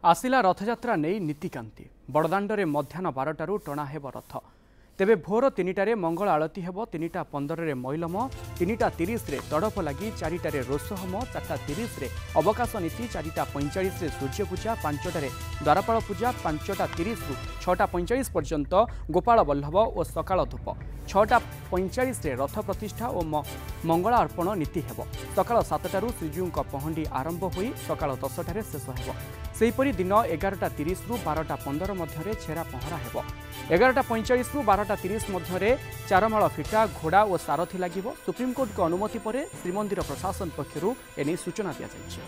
ଆସିଲା ରଥଯାତ୍ରା ନେଇ ନୀତିକାନ୍ତି। ବଡ଼ଦାଣ୍ଡରେ ମଧ୍ୟାହ୍ନ ବାରଟାରୁ ଟଣା ହେବ ରଥ। ତେବେ ଭୋର ତିନିଟାରେ ମଙ୍ଗଳ ଆଳତୀ ହେବ ତିନିଟା ପନ୍ଦରରେ ମଇଲମ ତିନିଟା ତିରିଶରେ ତଡ଼ପ ଲାଗି ଚାରିଟାରେ ରୋଷ ହୋମ ଚାରିଟା ତିରିଶରେ ଅବକାଶ ନୀତି ଚାରିଟା ପଇଁଚାଳିଶରେ ସୂର୍ଯ୍ୟ ପୂଜା ପାଞ୍ଚଟାରେ ଦ୍ୱାରପାଳ ପୂଜା ପାଞ୍ଚଟା ତିରିଶରୁ ଛଅଟା ପଇଁଚାଳିଶ ପର୍ଯ୍ୟନ୍ତ ଗୋପାଳ ବଲ୍ଲଭ ଓ ସକାଳ ଧୂପ। ଛଅଟା ପଇଁଚାଳିଶରେ ରଥ ପ୍ରତିଷ୍ଠା ଓ ମଙ୍ଗଳ ଅର୍ପଣ ନୀତି ହେବ। ସକାଳ ସାତଟାରୁ ଶ୍ରୀଜୀଉଙ୍କ ପହଣ୍ଡି ଆରମ୍ଭ ହୋଇ ସକାଳ ଦଶଟାରେ ଶେଷ ହେବ। ସେହିପରି ଦିନ ଏଗାରଟା ତିରିଶରୁ ବାରଟା ପନ୍ଦର ମଧ୍ୟରେ ଛେରା ପହଁରା ହେବ। ଏଗାରଟା ପଇଁଚାଳିଶରୁ ବାରଟା ତିରିଶ ମଧ୍ୟରେ ଚାରମାଳ ଫିଟା ଘୋଡ଼ା ଓ ସାରଥି ଲାଗିବ। ସୁପ୍ରିମକୋର୍ଟଙ୍କ ଅନୁମତି ପରେ ଶ୍ରୀମନ୍ଦିର ପ୍ରଶାସନ ପକ୍ଷରୁ ଏନେଇ ସୂଚନା ଦିଆଯାଇଛି।